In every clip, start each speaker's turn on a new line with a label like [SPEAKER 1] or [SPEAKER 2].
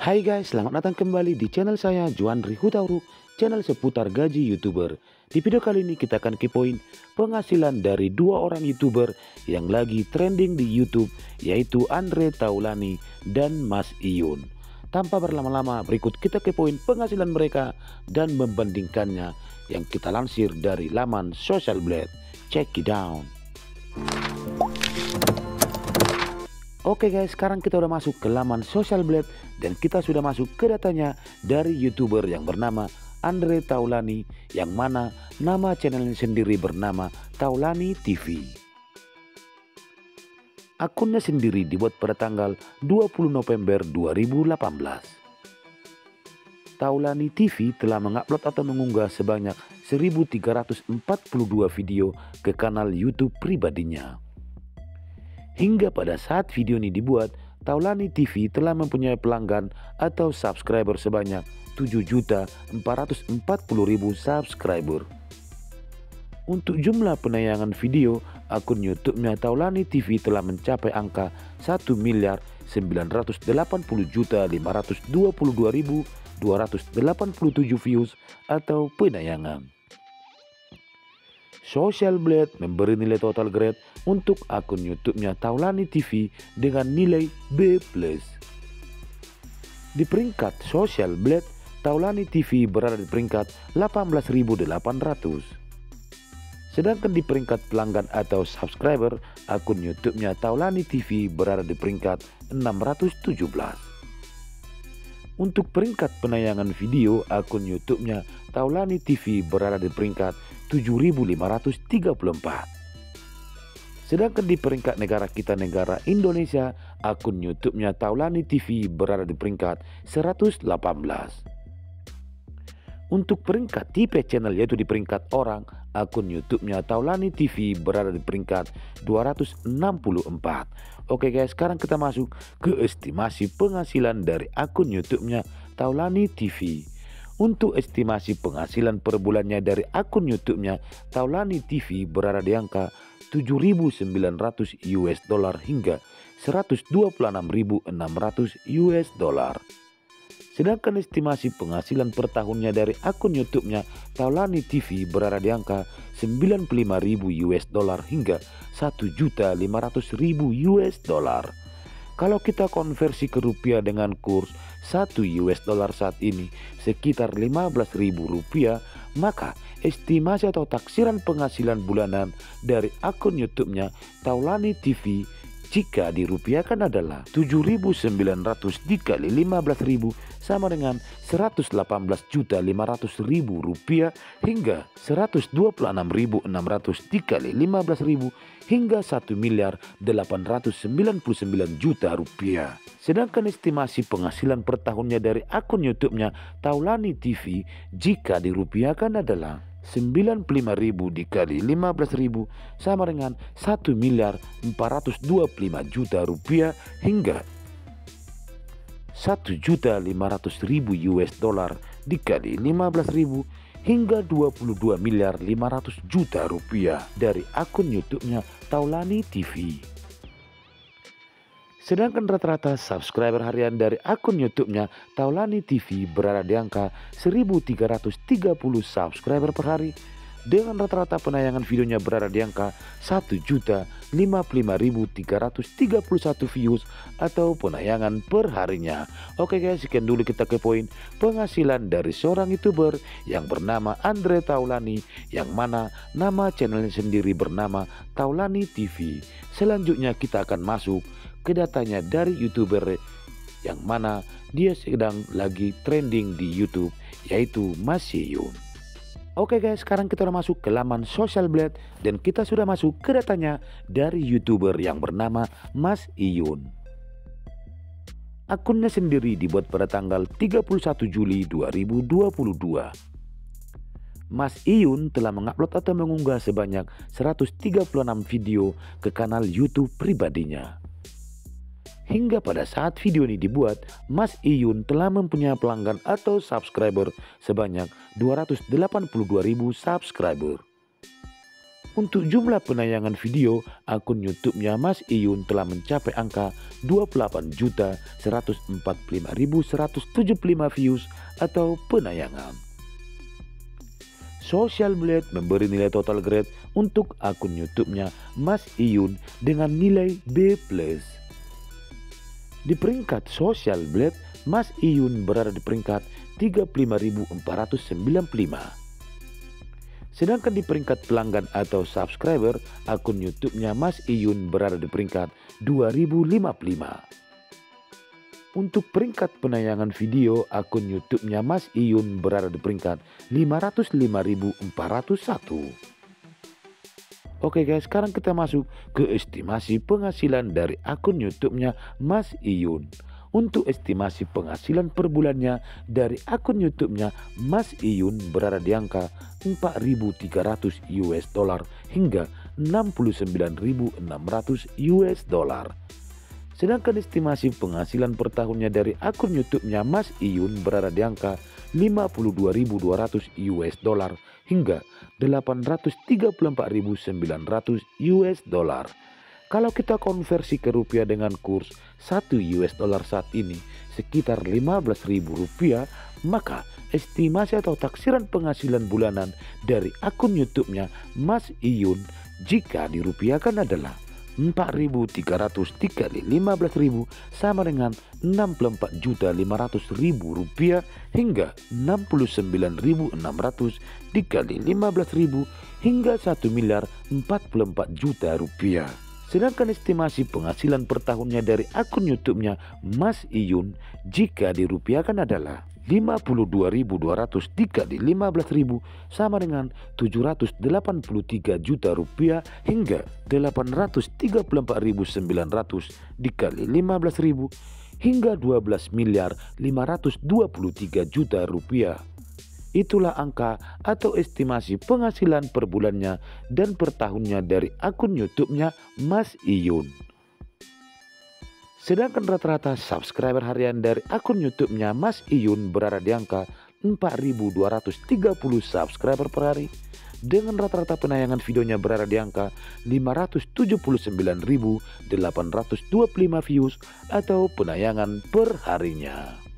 [SPEAKER 1] Hai guys, selamat datang kembali di channel saya Juandri Hutauruk, channel seputar gaji YouTuber. Di video kali ini kita akan kepoin penghasilan dari dua orang YouTuber yang lagi trending di YouTube yaitu Andre Taulani dan Mas Iyun. Tanpa berlama-lama, berikut kita kepoin penghasilan mereka dan membandingkannya yang kita lansir dari laman Social Blade. Check it out. Oke guys, sekarang kita udah masuk ke laman Social Blade dan kita sudah masuk ke datanya dari YouTuber yang bernama Andre Taulani yang mana nama channelnya sendiri bernama Taulani TV. Akunnya sendiri dibuat pada tanggal 20 November 2018. Taulani TV telah mengupload atau mengunggah sebanyak 1342 video ke kanal YouTube pribadinya. Hingga pada saat video ini dibuat, Taulani TV telah mempunyai pelanggan atau subscriber sebanyak 7.440.000 subscriber. Untuk jumlah penayangan video, akun YouTube-nya Taulani TV telah mencapai angka 1 miliar 980 juta 522.287 views atau penayangan. Social Blade memberi nilai total grade untuk akun YouTube-nya Taulani TV dengan nilai B+. Di peringkat Social Blade, Taulani TV berada di peringkat 18.800. Sedangkan di peringkat pelanggan atau subscriber, akun YouTube-nya Taulani TV berada di peringkat 617. Untuk peringkat penayangan video, akun YouTube-nya Taulani TV berada di peringkat 7.534. Sedangkan di peringkat negara kita negara Indonesia, akun YouTube-nya Taulani TV berada di peringkat 118. Untuk peringkat tipe channel yaitu di peringkat orang, akun YouTube-nya Taulani TV berada di peringkat 264. Oke guys, sekarang kita masuk ke estimasi penghasilan dari akun YouTube-nya Taulani TV. Untuk estimasi penghasilan per bulannya dari akun YouTube-nya, Taulani TV berada di angka 7.900 US dollar hingga 126.600 US dollar. Sedangkan estimasi penghasilan per tahunnya dari akun YouTube-nya Taulani TV berada di angka 95.000 US dollar hingga 1.500.000 US dollar. Kalau kita konversi ke rupiah dengan kurs 1 US dollar saat ini sekitar 15.000 rupiah, maka estimasi atau taksiran penghasilan bulanan dari akun YouTube-nya Taulani TV jika dirupiahkan adalah 7.900 dikali 15.000 sama dengan 118 juta 500 ribu rupiah hingga 126.600 dikali 15.000 hingga 1 miliar 899 juta rupiah. Sedangkan estimasi penghasilan per tahunnya dari akun YouTube-nya Taulani TV jika dirupiahkan adalah 95.000 dikali 15.000 sama dengan 1 miliar 425 juta rupiah hingga 1 juta 500 ribu US dollar dikali 15 ribu hingga 22 miliar 500 juta rupiah dari akun YouTube-nya Taulani TV. Sedangkan rata-rata subscriber harian dari akun YouTube-nya Taulani TV berada di angka 1330 subscriber per hari dengan rata-rata penayangan videonya berada di angka 1.055.331 views atau penayangan per harinya. Oke guys, sekian dulu kita ke poin penghasilan dari seorang YouTuber yang bernama Andre Taulani yang mana nama channelnya sendiri bernama Taulani TV. Selanjutnya kita akan masuk ke datanya dari youtuber yang mana dia sedang lagi trending di YouTube yaitu Mas Yun. Oke guys, sekarang kita udah masuk ke laman Social Blade dan kita sudah masuk ke datanya dari YouTuber yang bernama Mas Iyun. Akunnya sendiri dibuat pada tanggal 31 Juli 2022. Mas Iyun telah mengupload atau mengunggah sebanyak 136 video ke kanal YouTube pribadinya. Hingga pada saat video ini dibuat, Mas Iyun telah mempunyai pelanggan atau subscriber sebanyak 282.000 subscriber. Untuk jumlah penayangan video, akun YouTube-nya Mas Iyun telah mencapai angka 28.145.175 views atau penayangan. Social Blade memberi nilai total grade untuk akun YouTube-nya Mas Iyun dengan nilai B+. Di peringkat Social Blade, Mas Iyun berada di peringkat 35.495. Sedangkan di peringkat pelanggan atau subscriber, akun YouTube-nya Mas Iyun berada di peringkat 2055. Untuk peringkat penayangan video, akun YouTube-nya Mas Iyun berada di peringkat 505.401. Oke guys, sekarang kita masuk ke estimasi penghasilan dari akun YouTube-nya Mas Iyun. Untuk estimasi penghasilan per bulannya dari akun YouTube-nya Mas Iyun berada di angka 4.300 US dollar hingga 69.600 US dollar. Sedangkan estimasi penghasilan per tahunnya dari akun YouTube-nya Mas Iyun berada di angka 52.200 US dollar hingga 834.900 US dollar. Kalau kita konversi ke rupiah dengan kurs 1 US dollar saat ini sekitar 15.000 rupiah, maka estimasi atau taksiran penghasilan bulanan dari akun YouTube-nya Mas Iyun jika dirupiahkan adalah 4.300 dikali 15.000 sama dengan 64.500.000 rupiah hingga 69.600 dikali 15.000 hingga 1 miliar 44 juta rupiah. Sedangkan estimasi penghasilan per tahunnya dari akun YouTube-nya Mas Iyun jika dirupiahkan adalah 52.200 dikali 15.000 sama dengan 783 juta rupiah hingga 834.900 dikali 15.000 hingga 12 miliar 523 juta rupiah. Itulah angka atau estimasi penghasilan per bulannya dan per tahunnya dari akun YouTube-nya Mas Iyun. Sedangkan rata-rata subscriber harian dari akun YouTube-nya Mas Iyun berada di angka 4.230 subscriber per hari dengan rata-rata penayangan videonya berada di angka 579.825 views atau penayangan per harinya.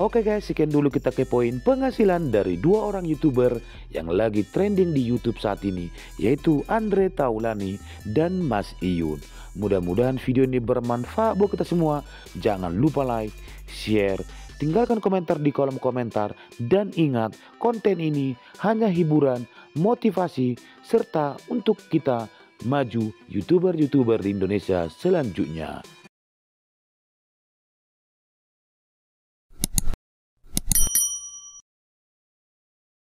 [SPEAKER 1] Oke guys, sekian dulu kita kepoin penghasilan dari dua orang YouTuber yang lagi trending di YouTube saat ini, yaitu Andre Taulani dan Mas Iyun. Mudah-mudahan video ini bermanfaat buat kita semua. Jangan lupa like, share, tinggalkan komentar di kolom komentar, dan ingat konten ini hanya hiburan, motivasi, serta untuk kita maju YouTuber-YouTuber di Indonesia selanjutnya.